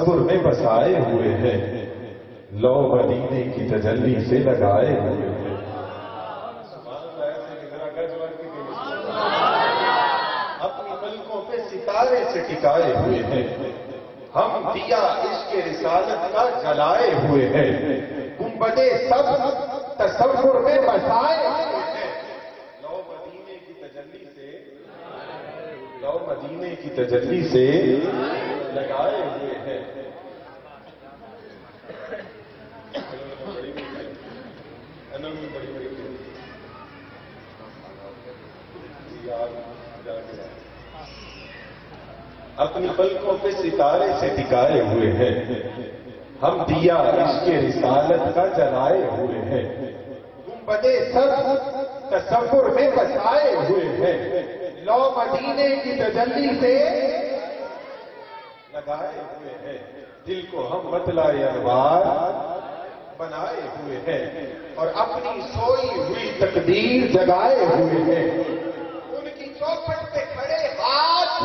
تصور میں بسائے ہوئے ہیں۔ لو مدینے کی تجلی سے لگائے ہوئے ہیں۔ اپنی ملکوں پہ ستارے سے ٹکائے ہوئے ہیں۔ ہم دیا عشق رسالت کا جلائے ہوئے ہیں۔ گنبدے سب تصور میں بسائے ہوئے ہیں۔ لو مدینے کی تجلی سے لو مدینے کی تجلی سے لگائے ہوئے ہیں۔ اپنی پلکوں پہ ستارے سے ٹکائے ہوئے ہیں۔ ہم دیا عشق رسالت کا جلائے ہوئے ہیں۔ گنبدے سب تصور میں بسائے ہوئے ہیں۔ لو مدینے کی تجلی سے لگائے ہوئے ہیں۔ دل کو ہم مطلع انوار بنائے ہوئے ہیں اور اپنی سوئی ہوئی تقدیر جگائے ہوئے ہیں۔ ان کی چوپٹ پہ کھڑے ہاتھ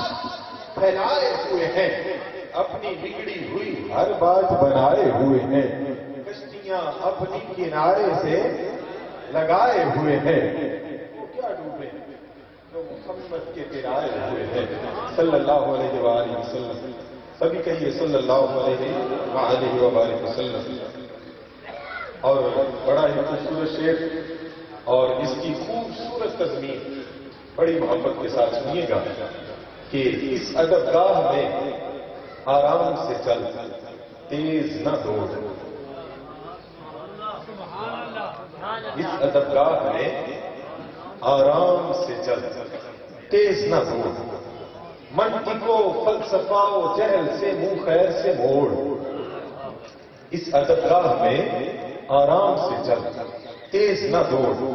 پھیلائے ہوئے ہیں۔ اپنی بگڑی ہوئی ہر بات بنائے ہوئے ہیں۔ کشتیاں اپنی کنارے سے لگائے ہوئے ہیں۔ وہ کیا ڈوبے؟ جو محمد کے کرائے ہوئے ہیں۔ صلی اللہ علیہ وآلہ وسلم۔ سبھی کہیے صلی اللہ علیہ وآلہ وآلہ وسلم۔ اور بڑا ہی خوبصورت شعر اور اس کی خوبصورت تزمین بڑی محبت کے ساتھ سنیے گا کہ اس ادب گاہ میں آرام سے چل، تیز نہ دوڑ۔ اس ادب گاہ میں آرام سے چل، تیز نہ دوڑ۔ منطقو فلسفہ و جہل سے منہ، خیر سے موڑ۔ اس ادب گاہ میں آرام سے چل تیز نہ دوڑ۔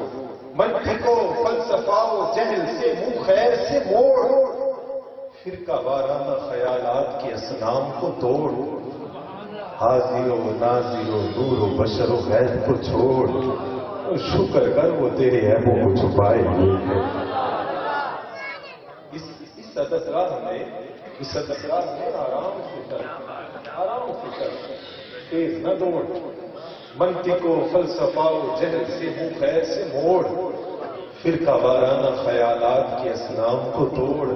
منطقو فلسفہ و جہل سے منہ، خیر سے موڑ۔ فرقہ وارانہ خیالات کے اسنام کو توڑ۔ حاضر و نازر و نور و بشر و غیر کو چھوڑ۔ شکر کر وہ تیرے عیبوں کو چھپائے۔ ہوئے ہیں اس ادتراہ میں اس ادتراہ میں آرام سے چل۔ آرام سے چل۔ تیز نہ دوڑ۔ منطق و فلسفہ و جہل سے منہ، خیر سے موڑ۔ فرقہ وارانہ خیالات کے اسنام کو توڑ۔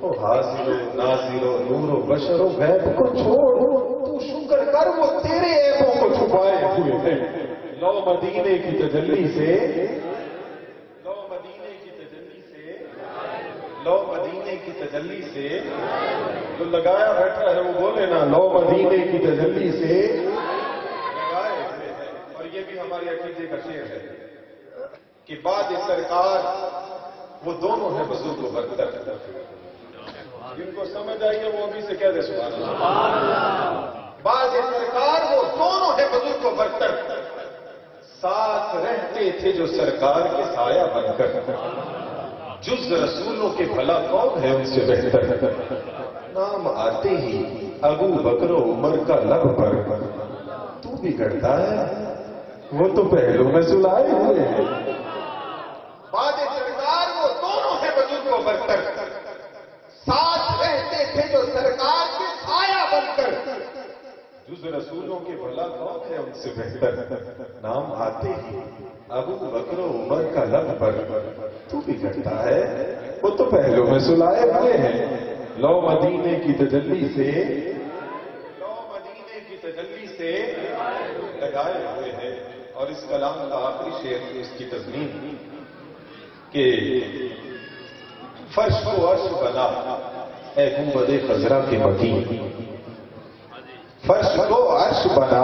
او حاضر و نازر و نور و بشر و غیب کو چھوڑ۔ تو شکر کر وہ تیرے عیبوں کو چھپائے ہوئے ہیں۔ لو مدینے کی تجلی سے لو مدینے کی تجلی سے لو مدینے کی تجلی سے جو لگایا بیٹھا ہے وہ بولے نا، لو مدینے کی تجلی سے لگائے ہوئے ہیں۔ اور یہ بھی ہمارے عقیدے کا شعر ہے کہ بعد سرکار، وہ دونوں ہیں بزرگ و برتر جن کو سمجھ آئیے وہ ابھی سے کہہ دے سبحان اللہ۔ بعد سرکار، وہ دونوں ہیں بزرگ و برتر ساتھ رہتے تھے جو سرکار کے سایہ بن کر۔ جز رسولوں کے بھلا کون ہے ان سے بہتر؟ نام آتے ہی ابو بکر و عمر کا لب پر۔ تو بھی کرتا ہے؟ وہ تو پہلو میں سلائے ہوئے ہیں۔ بعد جز رسولوں کے بھلا کون ہے ان سے بہتر؟ نام آتے ہی ابو بکر و عمر کا لب پر تو بھی کرتا ہے۔ وہ تو پہلو میں سلائے ہوئے ہیں۔ لو مدینے کی تجلی سے لو مدینے کی تجلی سے لگائے ہوئے ہیں۔ اور اس کلام کا آخری شعر اس کی تزمین کہ فرش کو عرش بنا۔ اے گنبد خزرہ کے مکین فرش کو عرش بنا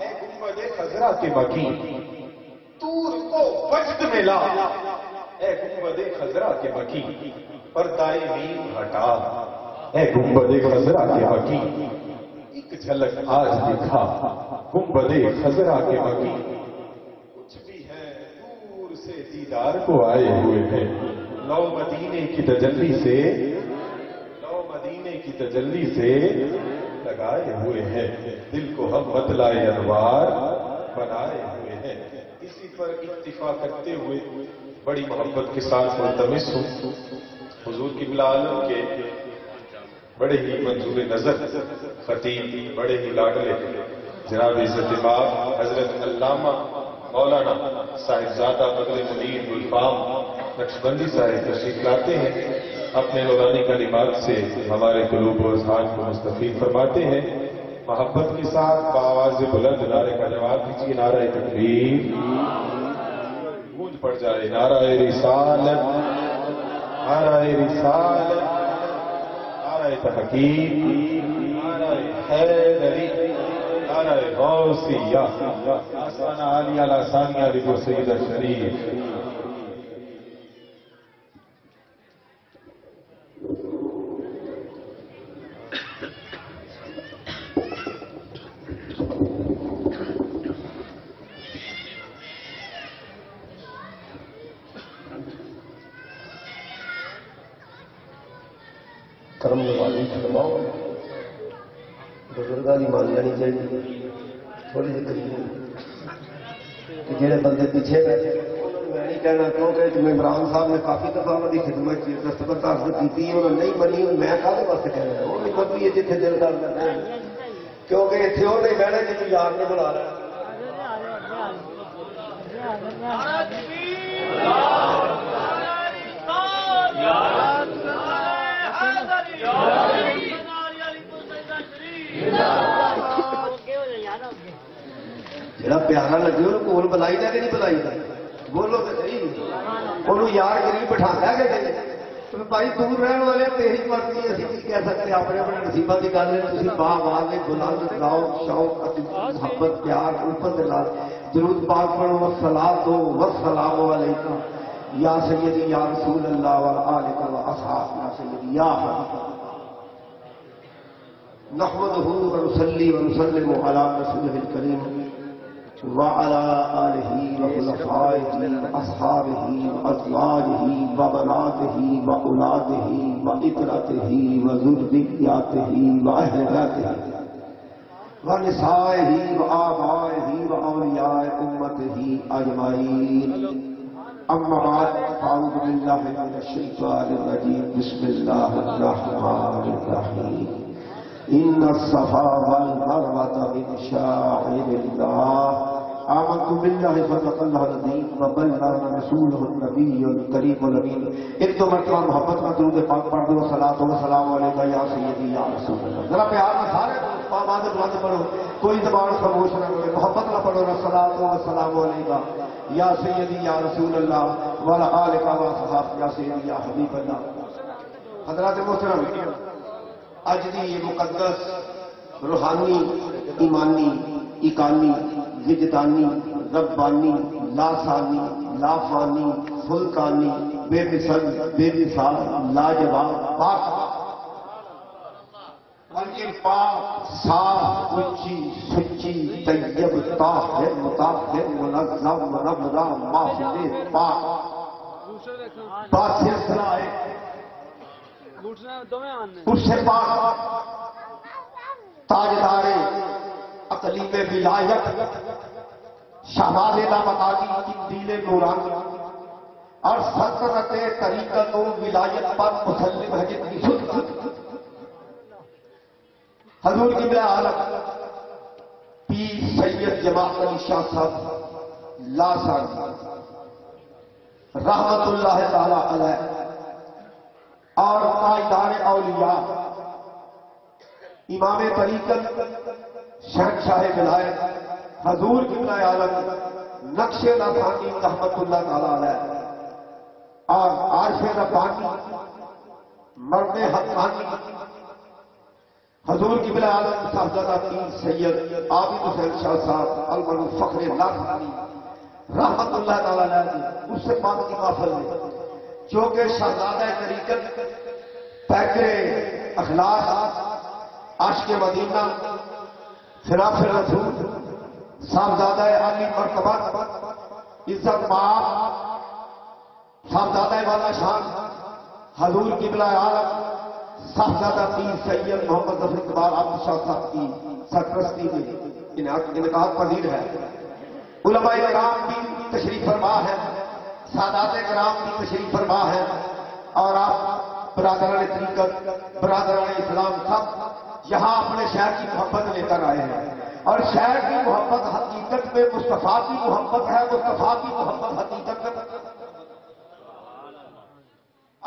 اے گنبد خزرہ کے مکین تور کو وجد میں لا۔ اے گنبد خزرہ کے مکین پردائے نیم ہٹا۔ اے گنبد خزرہ کے مکین ایک جھلک آج دکھا۔ گنبد خزرا کے مکی۔ کچھ بھی ہے، دور سے دیدار کو آئے ہوئے ہیں۔ لو مدینے کی تجلی سے، لو مدینے کی تجلی سے لگائے ہوئے ہیں۔ دل کو ہم بتلائے انوار بنائے ہوئے ہیں۔ اسی پر اکتفا کرتے ہوئے بڑی محبت کے ساتھ ملتمس ہوں۔ حضور کی عالم کے بڑے ہی منظور نظر، خطیب، بڑے ہی لاڈلے۔ جناب عزت باب حضرت علامہ مولانا صاحبزادہ بدر منیر گلفام، نقشبندی صاحب تشریف لاتے ہیں۔ اپنے نورانی کلمات سے ہمارے قلوب و اذہان کو مستفید فرماتے ہیں۔ محبت کے ساتھ بآواز بلند نعرے کا جواب دیجیے، نعرہ تکبیر۔ گونج پڑ جائے، نعرہ رسالت نعرہ رسالت، نعرہ تحقیق، نعرہ حیدری نعرہ غوثیہ۔ آسان عالیہ لاسانیہ لبو سید شریف۔ کرم نوالی فرماؤ۔ بزرگوں کی مان لینی چاہیے۔ تھوڑی جی کریے۔ جہے بندے پیچھے بیٹھے میں نہیں کہنا کیونکہ جب عمران صاحب نے کافی دفعہ انہوں کی خدمت کی، دستخط حاصل کی انہوں نے نہیں منی میں کھے واسطے کہنا وہ نہیں پتہ ہے جتنے دل کر لینا کیونکہ اتنے وہ نہیں بہنا جی یار نے بلا رہا جڑا پیارا لگے وہ کول بلائی دا کہ نہیں بلائی دا بولو تو صحیح وہ یار غریب بٹھا کہ نہیں بھائی دور رہن والے تیری مرضی اسی کی کہہ سکتے اپنے اپنے نصیبہ کی گل ہے تھی با آواز بلند گاؤ شوق محبت پیار اوپر دلا درود پاک پڑھو سلا دو و سلام علیکم یا سیدی، یا رسول اللہ و آلک و اصحاب، یا سیدی، یا حبیب نحمده ونصلي ونسلم على رسوله الكريم وعلى آله وخلفائه وأصحابه وأزواجه وبناته وأولاده وإطرته وذرياته وأهل بيته ونسائه وآبائه وأولياء أمته أجمعين أما بعد فأعوذ بالله من الشيطان الرجيم بسم الله الرحمن الرحيم إن الصفا والمروة من شاعر الله آمنت بالله صدق الله العظيم وبلغ رسوله النبي الكريم الأمين ایک تو مرتبہ محبت کا درود پاک پڑھ دو صلاۃ و سلام علیکہ یا سیدی، یا رسول اللہ. ذرا پیار میں سارے آواز بلند پڑھو، کوئی زبان خاموش نہ کرے، محبت نہ پڑھو صلاۃ و سلام علیکہ. یا سیدی، یا رسول اللہ وعلى آلک و صحاب یا سیدی، یا حبیب اللہ۔ حضرات محترم، اج دی یہ مقدس، روحانی، ایمانی اکانی وجدانی، ربانی، لاسانی، لافانی، سلطانی، بے مثل، بے مثال، لاجواب، پاک۔ بلکہ پاک، صاف اچھی سچی، طیب، طاہر مطہر منظم پاک۔ اس سے پاک۔ تاجدار ولایت شہباز نورانی۔ اور سلطنت طریقت و ولایت پر مسلم ہے کی۔ حضور کی بلا عالم پیر سید جماعت علی شاہ صاحب، لاسان، رحمت اللہ تعالی علیہ، اور قائدان اولیاء، امام طریقت، شہنشاہ ولایت، حضور کی بلائے عالم، نقش لفانی رحمت اللہ تعالی علیہ، اور عارف ربانی، مرد حقانی حضور کی بلا عالم صاحبزادہ تین سید عابد حسین شاہ صاحب المن فخر لاکھانی رحمت اللہ تعالی علیہ اس سے پاک کی محفل میں جو کہ شہزادہ طریقت پیکرے اخلاق عشق مدینہ، خلاف رسول، صاحبزادہ علی مرتبہ، عزت ماں صاحبزادہ والا شان، حضور قبلہ عالم صاحبزادہ پیر سید محمد ظفر اقبال عبد شاہ صاحب کی سرپرستی میں انعقاد پذیر ہے علماء کرام کی تشریف فرما ہے۔ سادات کرام کی تشریف فرما ہے۔ اور آپ برادران طریقت برادران اسلام سب یہاں اپنے شہر کی محبت لے کر آئے ہیں۔ اور شہر کی محبت حقیقت میں مصطفیٰ کی محبت ہے۔ مصطفیٰ کی محبت حقیقت میں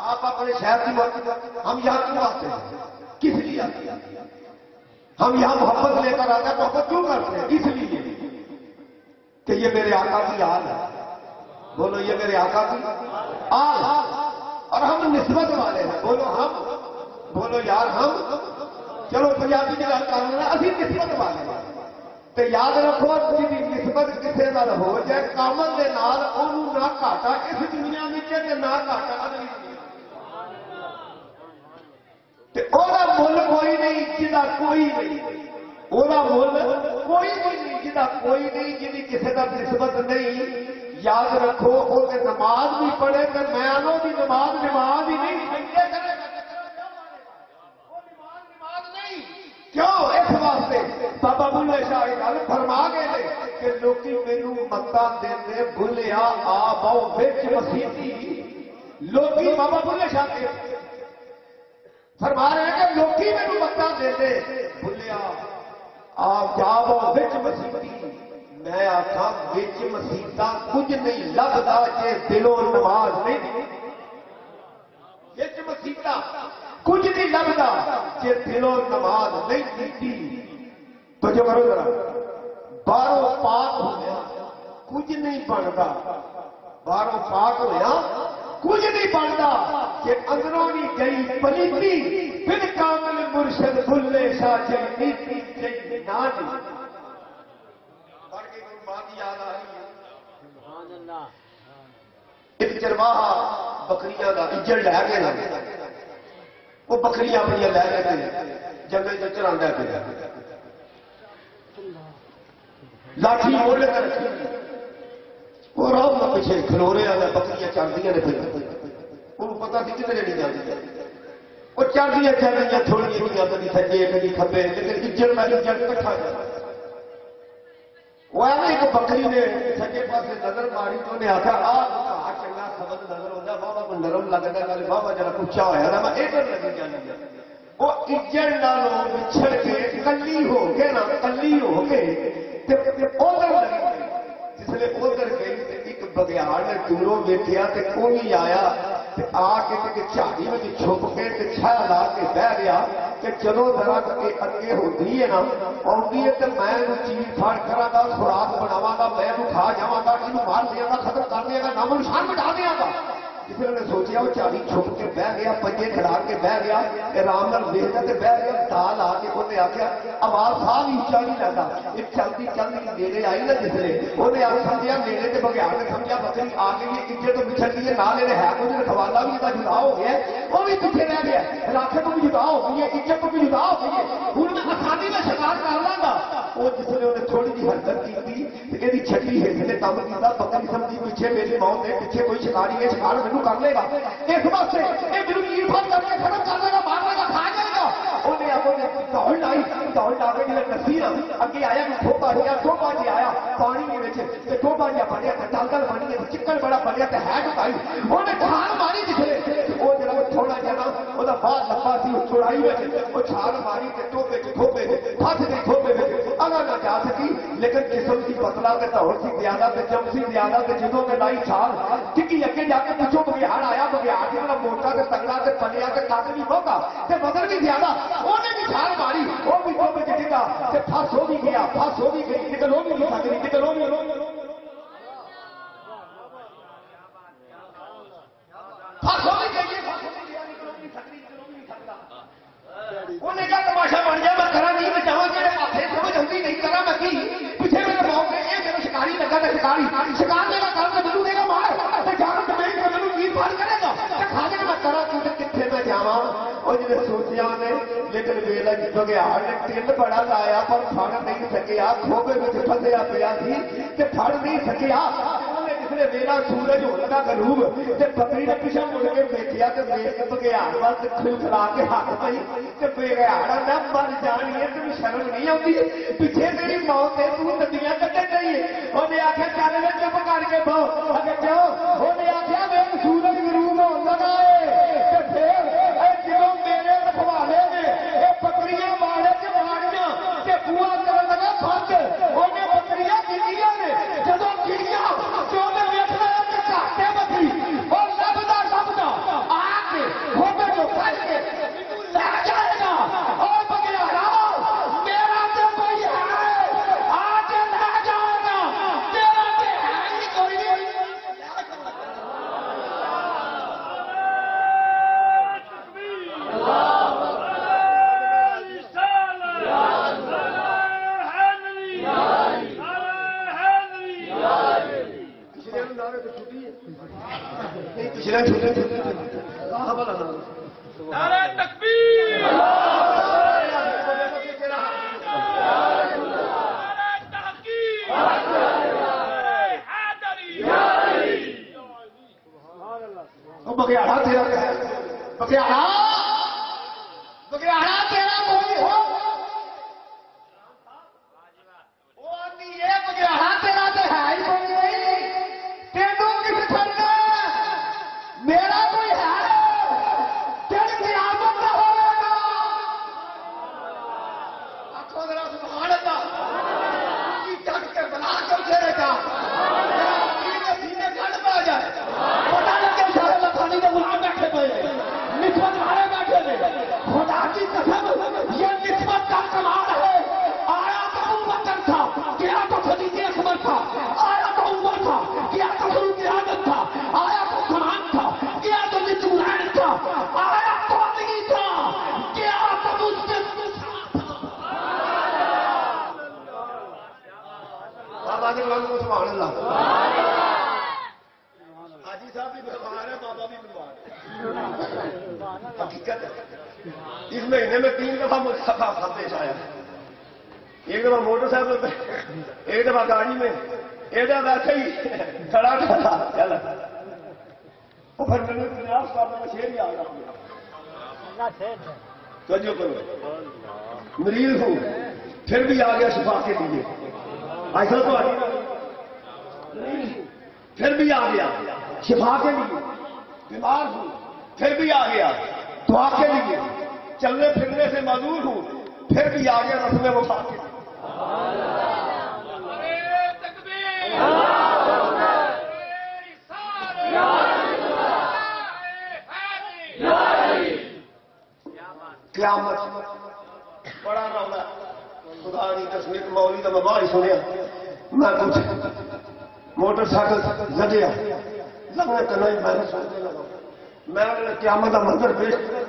آپ اپنے شہر کی محبت ہم یہاں کیوں آتے ہیں؟ کس لیے آتے ہیں؟ ہم یہاں محبت لے کر آتے ہیں، محبت کیوں کرتے ہیں؟ اس لیے؟ کہ یہ میرے آقا کی آل ہے۔ بولو، یہ میرے آقا کی آل اور ہم نسبت والے ہیں۔ بولو، ہم۔ بولو، یار، ہم۔ چلو، پنجابی کی گل کر ابھی نسبت والے ہیں۔ تو یاد رکھو جی نسبت کسی نال ہو، جائے کامل کے نال انہوں نہ گھاٹا اس دنیا میں نہ گھاٹا اگلی مل کوئی نہیں جا کوئی نہیں۔ وہ مل کوئی بھی نہیں جا کوئی نہیں جی کسی کا نسبت نہیں۔ یاد رکھو وہ نماز بھی پڑھے تو میں آنوں کی نماز نماز ہی نہیں کیوں؟ اس واسطے۔ بابا بلے شاہ گل فرما گئے کہ لوگ میرے متا دے بھولیا آ بہو بچ مسیحی۔ لوگ بابا بلے شاہ فرما رہے ہیں کہ لوگ میرے متا دے بھولیا، آپ جا بچ مسیحی، میں آخا بچ مسیحت کچھ نہیں لگتا کہ دلوں نماز نہیں بچ مسیحت کچھ نہیں لگتا کہ دلوں نماز نہیں کی تو جو کرو ذرا، باہروں پاک ہوا کچھ نہیں بنتا۔ باہروں پاک ہوا کچھ نہیں بنتا کہ اندروں نہیں گئی پلیتی پھر کامل مرشد بلے شاہ چلی نہ ایک چرواہا بکریاں کا اجڑ لے گیا وہ بکریاں اپنی لے گئے جنگل چ چرا پہ لاٹھی مول کر وہ رام کا پیچھے کھلورے والا بکریاں چلتی نے پھر انہوں پتا سی کتنے نہیں جاتی ہے۔ وہ چلتی چل رہی تھوڑی جی کبھی سجے کبھی کھبے لیکن اجڑ میں اجڑ کٹھا جاتا وہ ایک بکری نے سجے پاس نظر ماری تو انہیں آخر آ چنگا سبق نظر ہوتا بابا کو نرم لگتا ہے بابا جرا کچا ہوا نا، میں ادھر لگی جانی وہ اجڑ نالوں بچھڑ کے کلی ہو کے نا، کلی ہو کے ادھر لگی۔ جس نے ادھر گئی ایک بگیاڑ نے دوروں ویکیا کوئی آیا آ کے جھاڑی میں چھپ کے چھا لا کے بہ گیا کہ چلو ذرا اگے ہوتی ہے نا آتی ہے تو میں چیز پھڑ کرا گا خوراک بناوا گا میں کھا جا گا یہ مار دیا گا ختم کر دیا گا نام نشان مٹا دیا گا کسی نے سوچیا وہ چالی چھپ کے بہ گیا پنجے کھڑا کے بہ گیا آرام نال دیکھتا تو بہ گیا تال آ کے انہیں آخیا آواز سا بھی اچا نہیں لگتا ایک چلتی چلتی نیڑے آئی نا جس نے انہیں آپ سمجھا نیڑے سے بگیار نے سمجھا بکری آ گئی ہے کچے تو پچھڑ گئی ہے نہ لینے ہے کچھ رکھوالا بھی یہ جدا ہو گیا وہ بھی پیچھے رہ گیا راکھے تو بھی جدا ہو گئی ہے کچے تو بھی جدا ہو گئی ہے ہوں میں آسانی میں شکار کر لا گا وہ جس نے انہیں تھوڑی جی حرکت کی یہ چھٹی ہے نے کام کیا بکری سمجھی پیچھے میری موت ہے پیچھے کوئی شکاری ہے شکار میرے کر لے گا اس واسطے یہ میرے کر کے ختم کر دے گا مارنے کا کھا جائے گا انہیں دوڑ لائی دوڑ لا کے جب اگے آیا کھوپا گیا کھوپا جی آیا پانی کے کھوپا جہا بنیا تو چکن بڑا بنیا تو ہے انہیں ٹھان ماری جسے وہ جڑا تھوڑا جہا وہ باہر سی چوڑائی وہ چھال ماری ٹوپے کے کھوپے پھس گئی کھوپے نہ جا سکی، لیکن جسم کی پتلا تے دوڑ سی زیادہ تے چم سی، زیادہ تے جدوں میں لائی چھال۔ ٹکی اگے جا کے پوچھو بگیار آیا بگیار کی بڑا موٹا تے تگڑا تے پلیا تے کد بھی بہتا تے بدل بھی زیادہ انہیں بھی چھال ماری وہ بھی ٹوپے کے ٹکا تے پھس ہو بھی گیا پھس ہو بھی گئی۔ نکل ہو بھی نہیں سکتی نکل ہو بھی پھس ہو بھی گئی انہیں کیا تماشا بن گیا، میں کرا نہیں بچا کہ ہاتھے سمجھ آتی نہیں کرا میں پیچھے میں دباؤ گے یہ میرا شکاری لگا میں شکاری۔ شکار میرا کام تو مجھے دے گا مار جان کمینٹ میں مجھے کی پار کرے گا۔ تو میں کرا تو کتنے میں جاواں۔ اور جے سوچیا نے لیکن ویلا جتو گیا نے تل بڑا لایا پر پھڑ نہیں سکیا کھوبے وچ پھسیا پیا تھی کہ پھڑ نہیں سکیا۔ سورج ہونے کا غروب تے نے پیچھا مل کے دیکھیا تو دیکھ کے وال تے کے ہاتھ پائی تے بگیار مر جانی ہے تم شرم نہیں آتی پیچھے تیری موت ہے کٹے گئی انہیں اونے چل میں چپ کر کے بہو جاؤ ہاتھ میں وہ پاتے قیامت، بڑا رولا خدا تصویر مولی کا میں باہر سنیا۔ میں کچھ موٹر سائیکل لگیا لگنے نہیں میں نے سوچنے لگا۔ میں قیامت کا منظر پیش کر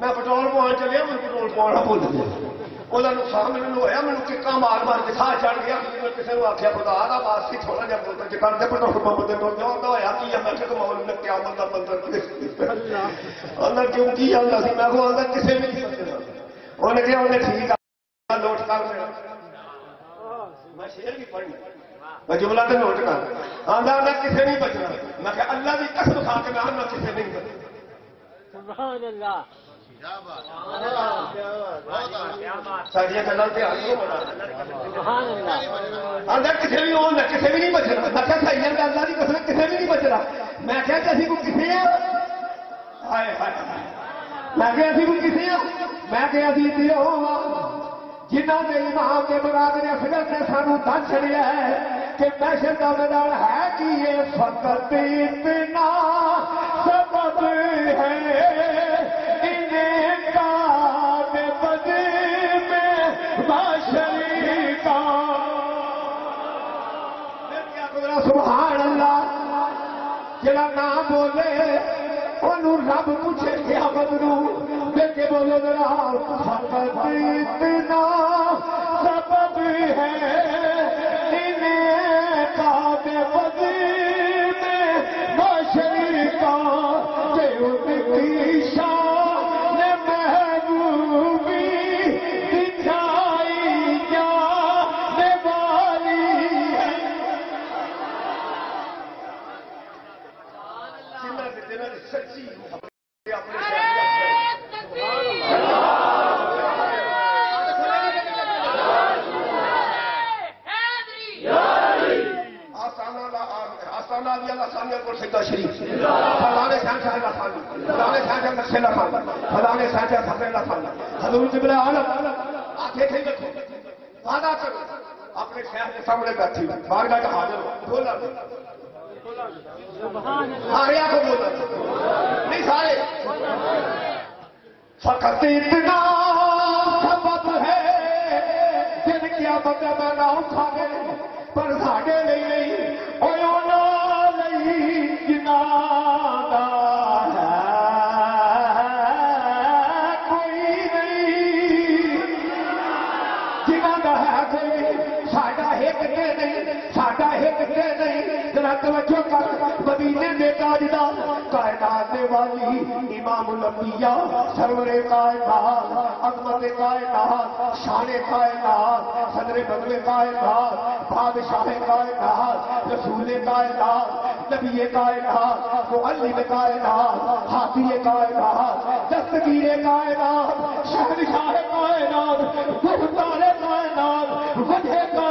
میں پٹرول پوا چلیا میں پٹرول پوانا بھول گیا وہ نقصان میرے ہوا میرے ککا مار مار کے ساہ چڑھ گیا کسی نے آخیا خدا دا تھوڑا جہا بولتا جی کرتے پٹرول پمپ دے بولتے ہوتا ہوا کی میں کہ میں کیا بندہ بندر کیوں کی آتا سی میں آتا کسی بھی انہیں کیا انہیں ٹھیک ہے کر میں شیر بھی پڑھنا میں تو نوٹ کر آدھا میں نہیں بچنا میں کہ اللہ کی قسم کھا کے میں کسی نہیں بچنا اللہ میں کسی میں نے کے دس چڑیا ہے کہ پیسے کا میدان ہے کہ یہ جڑا نہ بولے انہوں رب پوچھے کیا بدلو دیکھے بولے ذرا فقط اتنا سبب ہے انہیں کا دے بدلے ان کی وعدہ اپنے شہر کے سامنے بیٹھی بارگاہ کا حاضر ہو بولا سبحان جی۔ سارے کو بولا جی۔ نہیں، سارے۔ فقط اتنا سبب ہے، جن کیا بندہ میں نہ اٹھا گئے، پر ساڈے نہیں نہیں۔ توجہ کر، مدینے دے تاجدار کائنات والی، امام الانبیاء، سرور کائنات، عظمت کائنات، شان کائنات، صدر بدر کائنات، بادشاہ کائنات، رسول کائنات، نبی کائنات، معلم کائنات حافی کائنات، دستگیر کائنات، شہنشاہ کائنات، مختار کائنات، وجہ کائنات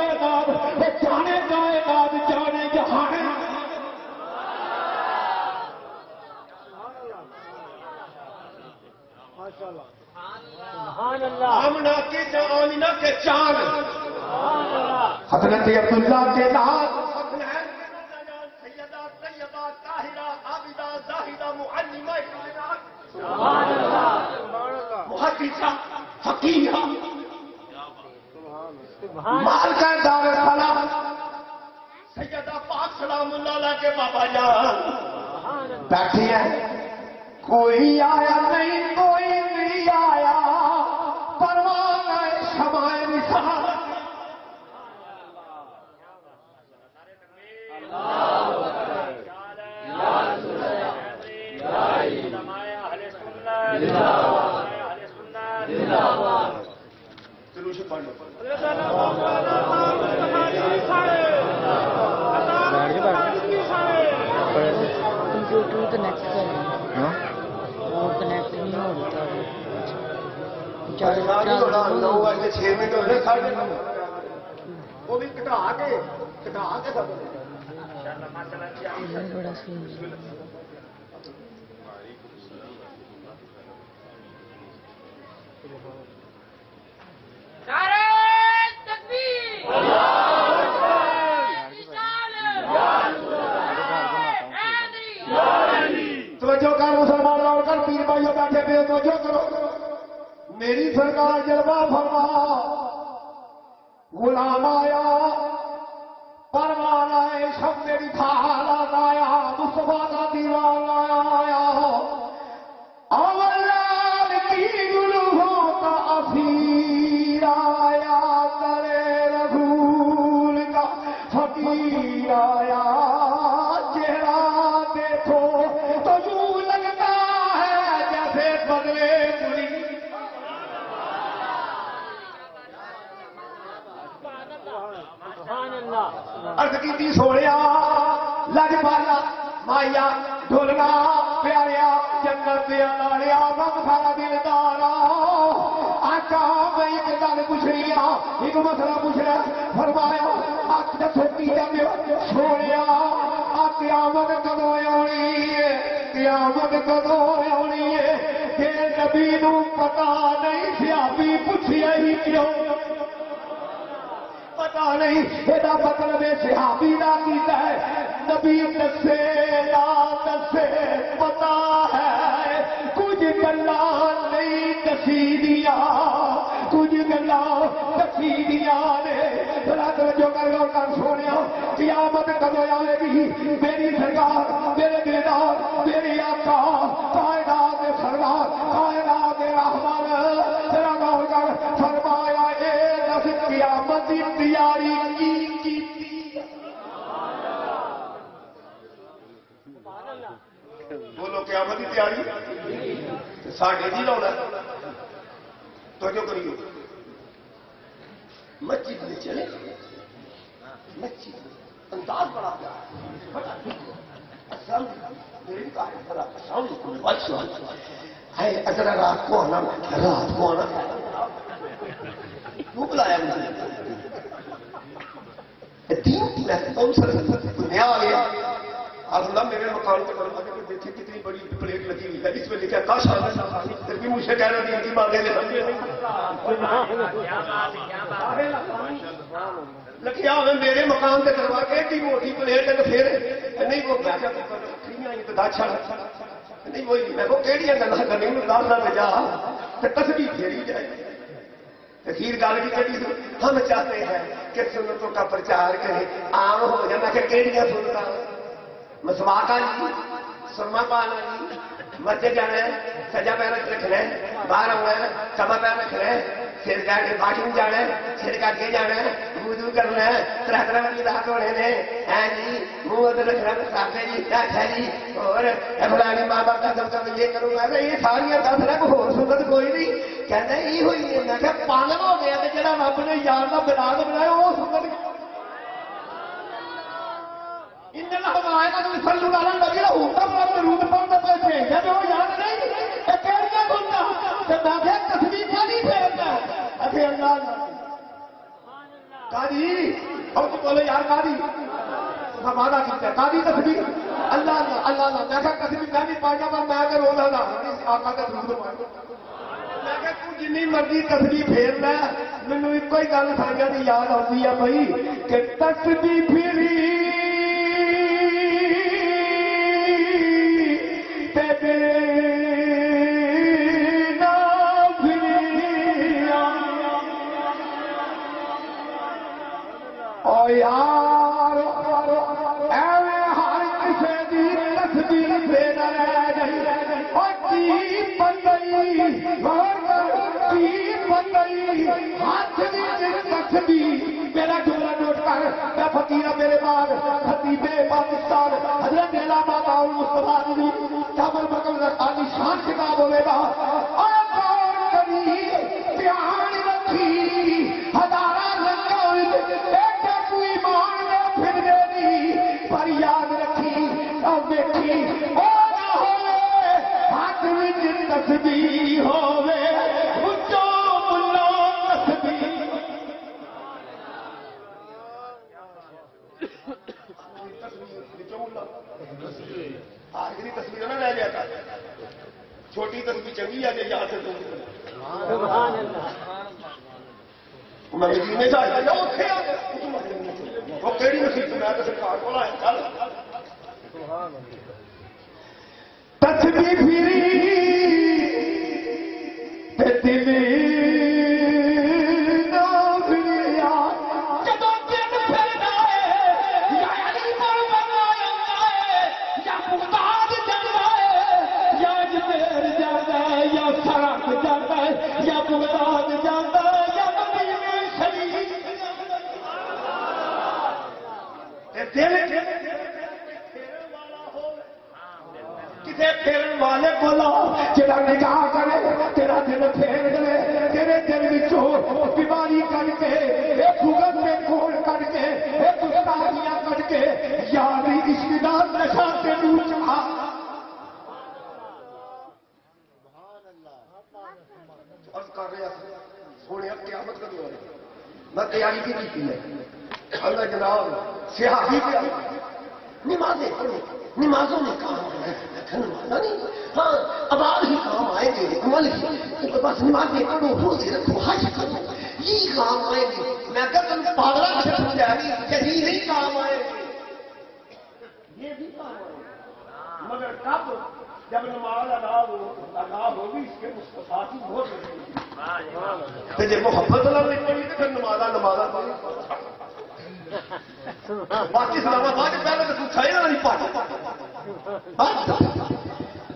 سبحان اللہ. آمنا کے آمنا کے چاند سبحان اللہ حضرت عبداللہ کے نام سبحان اللہ. محدثہ حقیقہ سبحان مال کا دار سلام سیدہ پاک سلام اللہ علیہ کے بابا جان. سبحان اللہ. بیٹھی ہے. کوئی آیا نہیں کوئی نہیں آیا پروانہ نو نو چھ منٹ وہ کٹا کے کٹا کے میری سرکار ارد کی سوڑیا لج پالا مائیا، ڈھولنا، پیاریا، جنت دیا لالیا رب سارا دلدارا آقا میں ایک گل پوچھ رہی ہاں، ایک مسئلہ پوچھ رہا فرمایا آج دسو کی جانے سوڑیا قیامت کدو آنی ہے؟ قیامت کدو آنی ہے؟ کہ نبی نو پتا نہیں سیابی پوچھیا ہی کیوں؟ پتا نہیں یہ مطلب صحابی کا کیتا ہے؟ نبی دسے یا دسے، پتا ہے۔ کچھ گلا نہیں دسی دیا کچھ گلا دسی دیا نے۔ ذرا توجہ کر لو کر سونے قیامت کدو آئے گی؟ میری سرکار، میرے دلدار، میری آقا، کائنات سردار کائنات رحمان۔ ذرا غور کر فرمایا، اے قیامت کی تیاری کی بولو، قیامت کی تیاری ساڈے جی لاؤنا تو جو کریو۔ مسجد میں چلے۔ مسجد میں انداز بڑا پیارا بڑا میرے کہا ہے۔ ہے، اگر رات کو آنا، رات کو آنا. کیوں بلایا مجھے. دین میں کون سر نیا آ گیا اب اللہ میرے مکان کے بڑا کہ دیکھیں کتنی بڑی پلیٹ لگی ہوئی ہے. اس میں لکھا کاش آنا پھر بھی مجھے کہہ رہا دین کی مانگے لکھیا ہوئے میرے مکان کے دروازے کی موٹی پلیٹ ہے پھر نہیں وہ میں کیا کھڑیاں ہی تو داچھا نہیں وہی میں کہڑی گلا کرنی دس تو تصویر پھیری جائے اخیر گل بھی کہی ہم چاہتے ہیں کہ سنتوں کا پرچار کریں عام ہو جانا کہ کہڑی سنتا مسواک آنی سرما پانا جی مسجد جانا ہے سجا پیر رکھنا ہے باہر آنا ہے سما رکھ رکھنا ہے سر کا کے باشن جانا ہے سر کا کے جانا ہے وضو کرنا ہے طرح طرح کی رات ہونے نے ہے جی منہ ادھر رکھنا صاف ہے جی اچھا جی اور فلانی ماں باپ کا سب سب یہ کروں گا یہ ساری دس رکھ ہو سنت کوئی نہیں کہنا یہ ہوئی میں کہ پاگل ہو گیا کہ جڑا رب نے یار کا بنا بنایا وہ سنت بولے یار تصویر اللہ اللہ اللہ اللہ میں تصویر میں پایا پر میں آقا کا درود میں کہ تو جنی مرضی تصویر پھیر لے مینوں ایک ہی گل ساریاں دی یاد آتی ہے بھائی کہ تصویر پھری یار ایویں ہر دی رہ گئی کی بندئی کی بندئی ہاتھ دی میرا نوٹ کر میں فقیر میرے بعد خطیب پاکستان حضرت علامہ باؤ دی بکل رکھانی شان کتاب ہوئے گا اور دیکھی تصویر آخری تصویر نہ رہ جاتا چھوٹی تصویر چنگی ہے یہاں سے میں مدینے جاؤ اتنے وہ کہڑی نصیب میں تو سرکار کو آیا چل پھری تے دل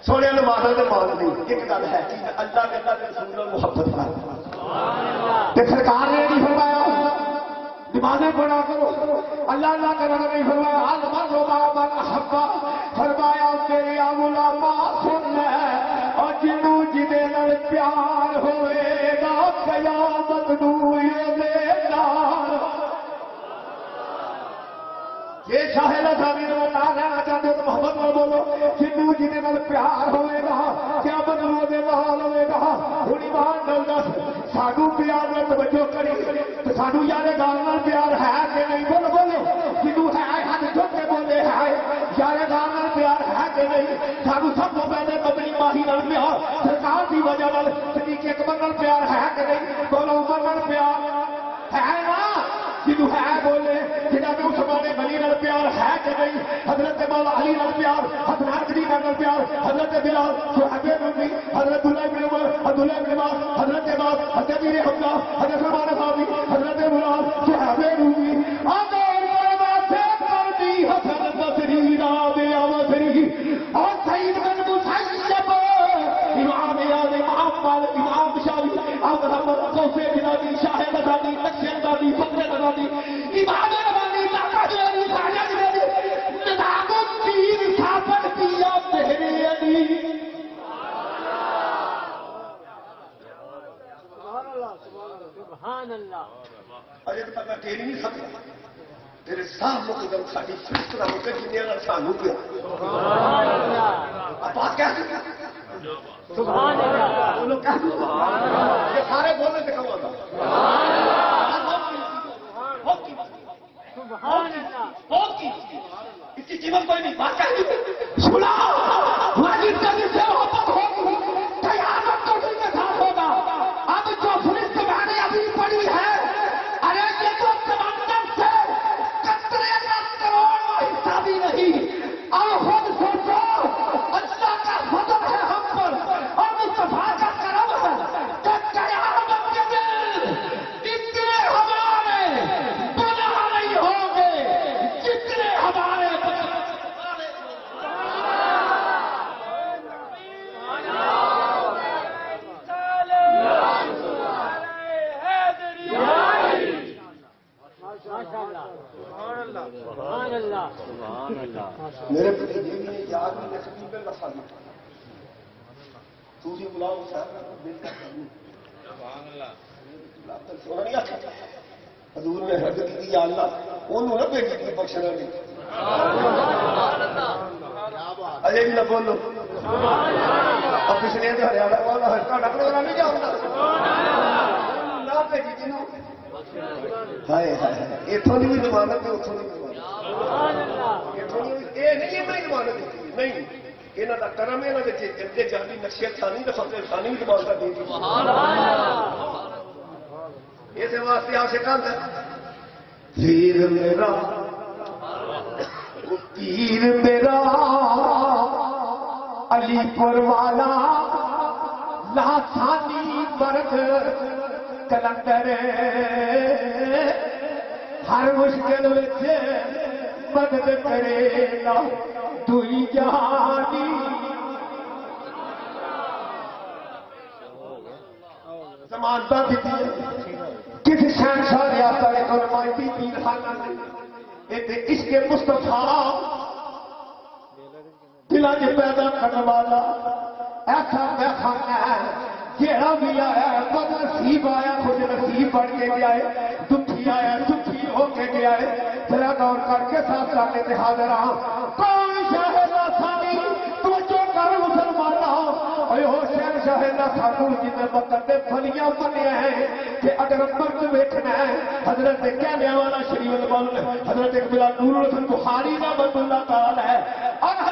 سونے نے تو مان دی ایک گل ہے اللہ کے اللہ رسول محبت سرکار نے نہیں فرمایا نمازیں بڑا کرو اللہ اللہ کرنا نہیں فرمایا ہر مر رو بابا حبا فرمایا تیری آملا سن اور جنوں جنہیں پیار ہوئے گا قیامت نو یہ آمولا شاہد آسانی نے بتا لینا چاہتے ہو تو محمد نال بولو جنوں جنہیں نال پیار ہوئے گا کیا بدلو دے محال ہوئے گا ہوں ایمان نال دس سانو پیار نال توجہ کری تو سانو یار گال نال پیار ہے کہ نہیں بولو بولو جنوں ہے ہاتھ چک کے بولے ہے یار گال نال پیار ہے کہ نہیں سانو سب کو پہلے مدنی ماہی نال پیار سرکار کی وجہ نال صدیق اکبر نال پیار ہے کہ نہیں بولو عمر نال پیار ہے نا جنو ہے نال پیار ہے کہ نہیں؟ حضرت مولا علی نال پیار حضرت علی نال پیار۔ حضرت بلال صحابہ نبی حضرت اللہ بن عمر حضرت اللہ بن عباس حضرت عباس حضرت امیر حمزہ حضرت سلمان صاحبی حضرت بلال صحابہ نبی آدھر پرواتے کر دی حسن بصری، نام آمدری اور سعید بن مسیب، امام یاد امام مالک امام شاہی، اب محمد قوسے جنادی شاہ بزادی نقشہ دادی فقر دادی امام تیری نہیں سکتا تیرے کو جب ساری کے جنیا کا سانو پیا آپ کہہ سکتے سبحان اللہ۔ بولو کہہ دو۔ یہ سارے بولنے سبحان اللہ۔ کی اس کی قیمت کوئی نہیں۔ بات کہہ سنا واجب کا جس سے محبت ہوگی قیامت کو دل کے ساتھ ہوگا اب جو فرشت میں نے ابھی پڑھی ہے ارے یہ تو سمندر سے قطرے کا کروڑ حصہ بھی نہیں اور خود سوچو اللہ کا فضل ہے ہم پر اور مصطفیٰ کا کرم ہے کہ قیامت کے دن اتنے ہمارے بنا نہیں ہوں گے جتنے ہمارے ماشاء اللہ سبحان اللہ سبحان اللہ میرے بھتیجے بھی نے یاد جی صاحب حضور نے کی اللہ انہوں نے بیٹی کی بخشنا نہیں اجے بھی نہ بولو۔ پچھلے دے ہریانہ والا ہر کا ڈاکٹر نہیں جاؤں نہ بیٹی جنوں ہائے ہائے اتوں کی بھی ضمانت ہے اتوں کی بھی ضمانت یہ نہیں ضمانت نہیں۔ یہاں کا کرم یہاں کے جلدے جلدی نقشے ثانی تو فصل ثانی بھی ضمانت دے دی اس واسطے آپ سے پیر میرا پیر میرا علی پور والا لاسانی مرد کلندر ہر مشکل وچ مدد کرے گا دوئی جہانی۔ زمانتا دیتی ہے کسی شہنشاہ ریاستہ نے فرمائی پیر خانہ نے یہ عشق مصطفیٰ۔ دلان چ پیدا کرنے والا۔ ایسا میں خانہ ہے۔ جہاں بھی آیا بد نصیب آیا، خود نصیب بڑھ کے گیا ہے دکھی آیا، دکھی ہو کے گیا ہے ذرا دور کر کے ساتھ سامنے سے حاضر ہوں کون شاہ توجہ کر ہو شہر جن پھلیاں ہیں کہ اگر ہے حضرت کہنے والا شریف المول حضرت نور الحسن بخاری رحمت اللہ تعالی ہے اور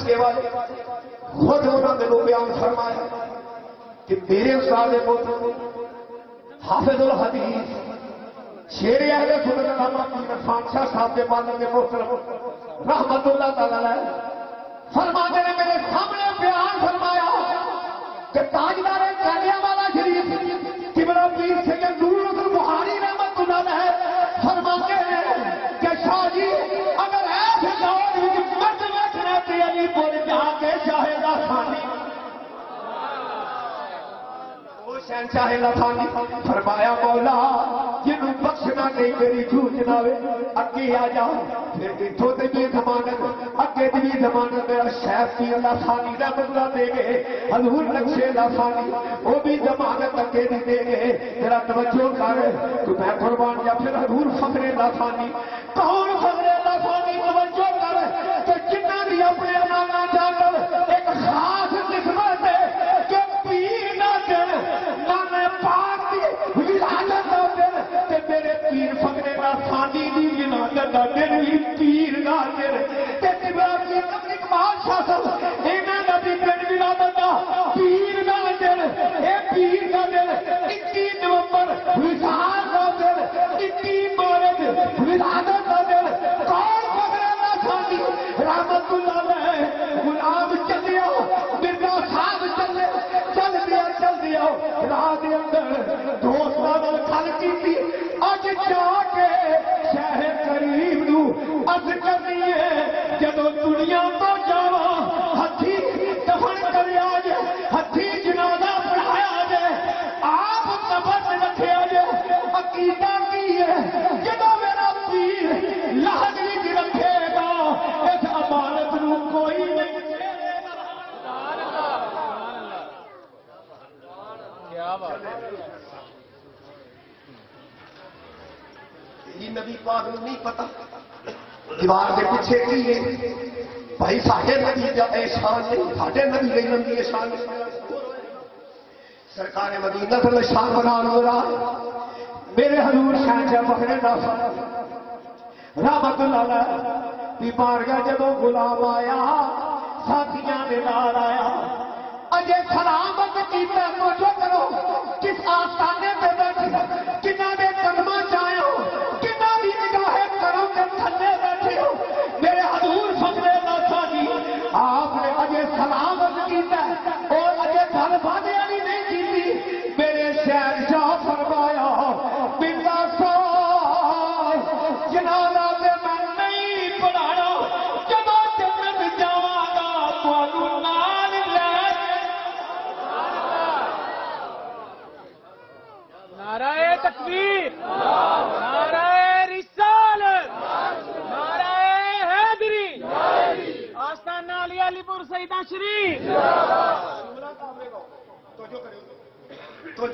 الحدیث دستے والے خود انہوں نے بیان فرمایا کہ میرے استاد پوت حافظ الحدیث، شیر اہل سنت علامہ پیر عرفان شاہ صاحب کے ماننے کے محترم، رحمت اللہ تعالی علیہ، فرماتے نے میرے سامنے بیان فرمایا کہ تاجدار کالیا شہنشاہ لفانی فرمایا مولا جنوں بخشنا نہیں، میری جھوٹ نہ وے اگے آ جا پھر اتوں تے بھی ضمانت۔ اگے دی بھی ضمانت۔ میرا شیخ پیر لفانی دا بدلا دے گے حضور نقشے لفانی وہ بھی ضمانت اگے دی دے گے تیرا توجہ کر، تو میں قربان یا پھر حضور فخر لفانی کون فخر دا سانی دی ولادت دا دن ہی پیر دا دن تے میرا پیر تک اقبال شاہ صاحب اینا دا بھی دن ولادت دا پیر دا اے پیر دا دن اکی نومبر وصال دا دن اکی مارد ولادت دا دن کون فقرے دا سانی رحمت اللہ علیہ غلام چلیا مرزا صاحب چلے چل دیا چل دیا راہ دے اندر دوستاں نال گل کیتی اج جا کے شہر کریم نو جدو دنیا تو ہتھی دفن کریا جے ہتھی جنازہ پڑھایا جے آپ رکھیا جے عقیدہ کی ہے جدو میرا پیر لاج وچ رکھے گا اس نو کوئی نہیں جی یہ نبی پاک نو نہیں پتا۔ دیوار کے پیچھے کی ہے؟ بھائی ساڈے نبی کا احسان نہیں، ساڈے نبی گئی نبی احسان سرکار مدینہ تو شان بنا لولا میرے حضور شہنشاہ بخرے دس رحمت اللہ علیہ۔ بیمار گیا جب غلام آیا، ساتھیاں نے نال آیا۔ اجے سلامت کیتا توجہ کرو، کس آستانے پہ پور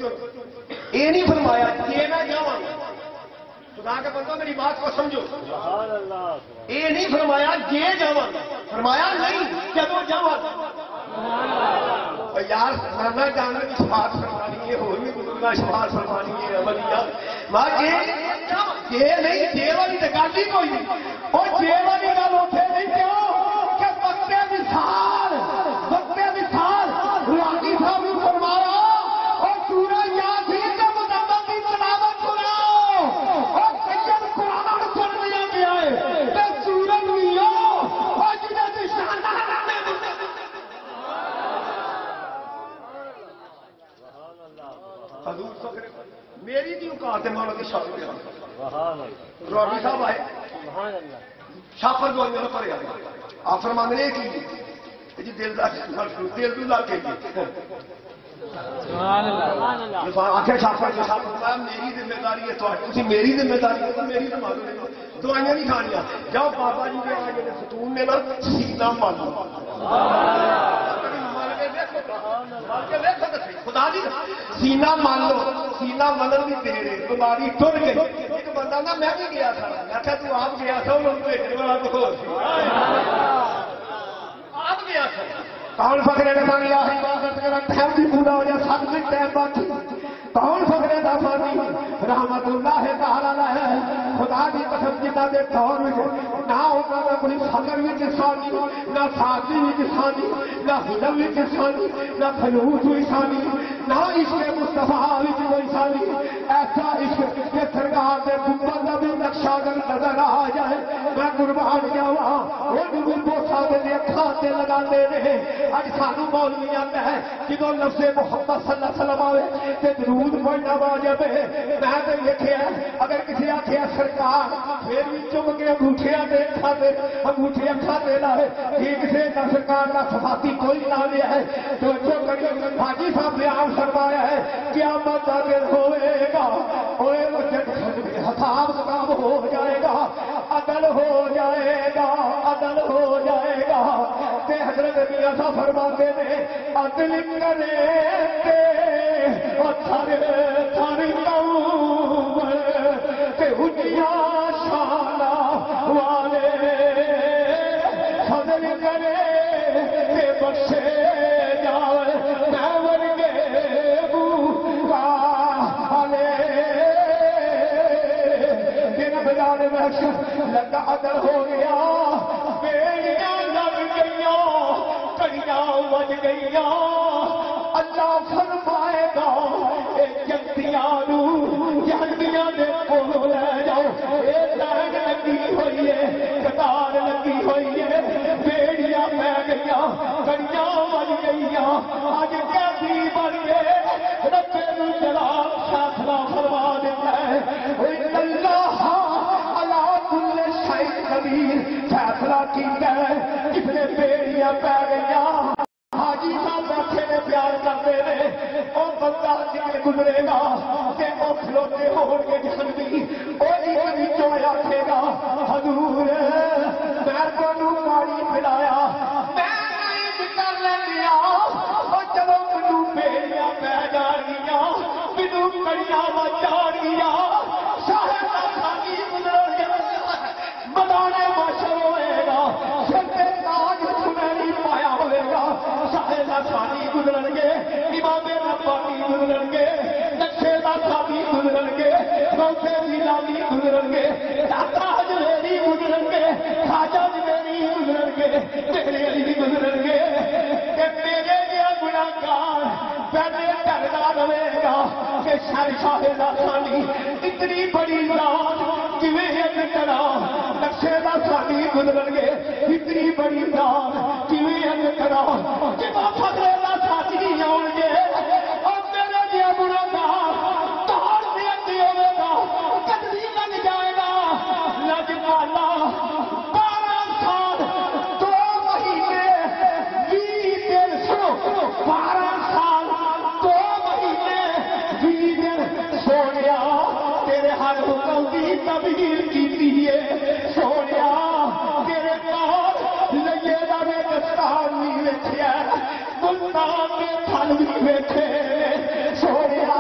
یہ نہیں فرمایا یہ نہ جاواں خدا کے بندو میری بات کو سمجھو۔ یہ نہیں فرمایا یہ جاواں فرمایا نہیں جدو جاواں یار نانا جانا کی سفارش فرمانی ہے اور بھی بزرگاں سفارش فرمانی ہے ولیا ماں، یہ یہ نہیں جے والی تو گل ہی کوئی نہیں۔ اور جے والی گل اتنے نہیں کیوں کہ وقتے مثال وقتے مثال روحانی صاحب نے فرمایا اور سورہ یاسین کے مطابق کی تلاوت سناؤ اور سید قرآن پڑھ لیا گیا ہے کہ سورت لیا اور جنہیں نشانہ حضور فخر میری دی اوقات ہے مولا کی شاہ روحانی صاحب آئے شاپر جو اندر پڑے گا نے کی۔ جی دل دا دل لا کے آخر شاپر جو شاپر فرمایا میری ذمہ داری ہے تو تھی میری ذمہ داری ہے تو میری تو مانو نہیں دوائیاں نہیں کھانیاں۔ جاؤ بابا جی کے آگے ستون نے نا سینا مانو۔ خدا جی سینا مان لو۔ سینا منن بھی تیرے بیماری ٹر گئی ایک بندہ نا میں بھی گیا تھا میں کہ تو آپ گیا تھا انہوں نے والا تو ہو آپ گیا تھا کون فکرے نے مانی ہے عبادت کرا؟ ٹائم بھی پورا ہو جائے سب کچھ ٹائم باقی کون فکرے دا مانی رحمت اللہ تعالی علیہ، خدا دی قسم جتا دے دور وچ، نہ ہوتا نہ کوئی فقر وچ سانی نہ سادگی وچ سانی نہ حلم وچ سانی نہ خلوص وچ سانی نہ عشق مصطفیٰ وچ کوئی سانی ایسا عشق کہ سرکار دے گنبد دا بھی نقشہ اگر نظر آ جائے، میں قربان جاواں۔ وہ بھی بوسا دے اکھاں تے لگا دے نے اج سانو مولوی آتا ہے جدوں لفظ محمد صلی اللہ علیہ وسلم آوے، تے ضرور درود پڑھنا واجب ہے میں تے ویکھیا اگر کسی آکھیا، سرکار، پھر بھی چم کے انگوٹھیاں دے اکھاں تے انگوٹھی اکھاں تے لائے ٹھیک سے، نہ سرکار کا صفاتی کوئی نہ لیا ہے۔ تو جو کری حاجی صاحب نے آپ فرمایا ہے، قیامت کا دن ہوئے گا۔ اوے وہ جب حساب کتاب ہو جائے گا، عدل ہو جائے گا، عدل ہو جائے گا۔ تے حضرت میاں صاحب فرماتے نے عدل کرے تے او میں لگا ہو گیا بیڑیاں لگ گئی کڑیاں بج گئی اللہ فرمائے گا جنتیاں جنتیاں دے کول لے جاؤ یہ لائن لگی ہوئی ہے قطار لگی ہوئی ہے بیڑیاں پہ گئی کڑیاں بج گئی اج کیسی بن گئے ربے نو جلا فیصلہ فرما دیتا ہے وَإِنَّ اللَّهَ عَلَىٰ كُلِّ شَيْءٍ قَدِيرٌ فیصلہ کیتا ہے کس نے بیڑیاں پہ گئی حاجی بیٹھے کرتے ہیں۔ وہ بندہ جن گزرے گا کہ وہ کھلوتے ہو کے جانگی وہ ایک وچوں آکھے گا۔ حضور میں تمہیں پانی پلایا۔ میں کر لیا چلو مینو بیڑیاں پہ جانگیاں مینو کڑیاں بچانگیاں شاہد شاہد گزرن گے امام ربانی گزرن گے نقشے دا خالی گزرن گے روزے دی لالی گزرن گے داتا جویری گزرن گے خواجہ جویری گزرن گے میرے علی گزرن گے میرے گناہگار پہلے ڈردا رہے گا کہ شر اتنی بڑی رات کیویں ایک کرا نقشے دا خالی گزرن گے اتنی بڑی رات کیویں ایک کرا کہ فخرے آؤ گے اور میرے دیا گناہگار دستان نہیں ملتان کے پھل بھی ویچے سونیا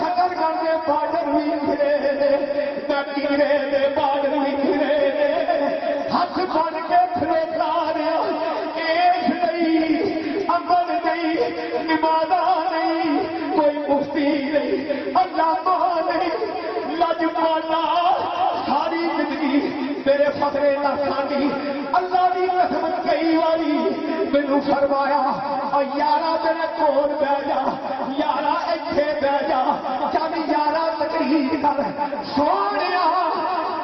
شکر کر دے بارڈر بھی گرے نکیرے دے بارڈر بھی گرے ہاتھ بن کے کھلوتا رہا ایش نہیں عمل نہیں نمازا نہیں کوئی مفتی نہیں اللہ نہیں لج ساری زندگی میرے فخرے نہ سانی اللہ کی قسم کئی باری مینو فرمایا یارا میرے کول بہ جا، یارا اتنے بہ جا چل یارا تقریر کر، سونے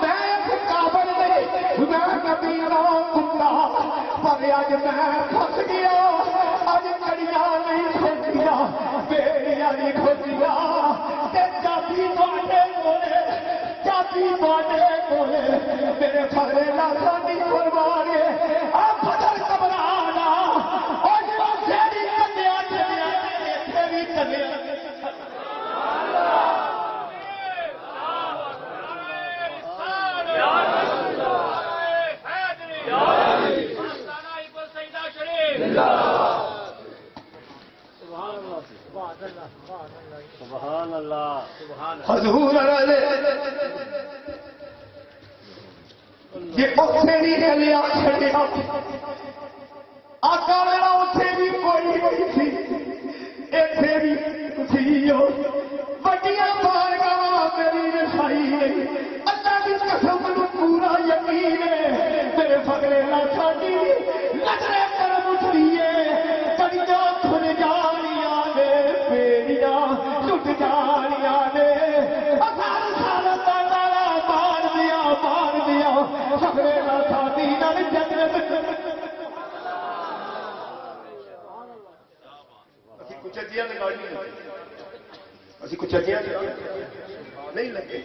میں ایک نہیں میں کبھی کتا پر اج میں پھس گیا، اج کڑیاں نہیں کھوتیاں بیڑیاں نہیں کھوتیاں میرے پھلے فرمانے فضل کبرانا او جو سیری کدیا چلیا تیری کدیا سبحان اللہ سبحان حضور یہ اتنے نہیں آقا میرا اتنے بھی کوئی نہیں اتنے بھی تھی بارگاہ میری رسائی نہیں اللہ کی قسم پورا یقین ہے. میرے فکرے نہ نہیں لگے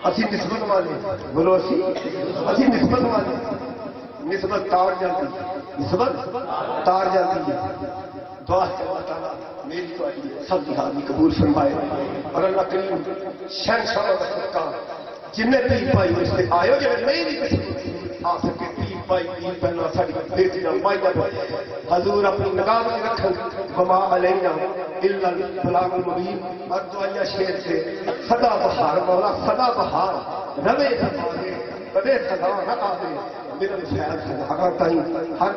اسی نسبت والے بولو اسی اسی نسبت والے نسبت تار جاتی نسبت تار جاتی ہے دعا سب کی قبول فرمائے اور اللہ کریم شہر شاہ جن بھی پائی آئے ہو جائے نہیں آ سکے پائی حضور اپنی نگاہ میں رکھن وما علینا الا البلاغ المبین۔ اور دعائیہ شیر سے۔ صدا بہار، مولا، صدا بہار۔ روے سدا کدے سدا نہ آدے میرے خیال سے ہر تائیں ہر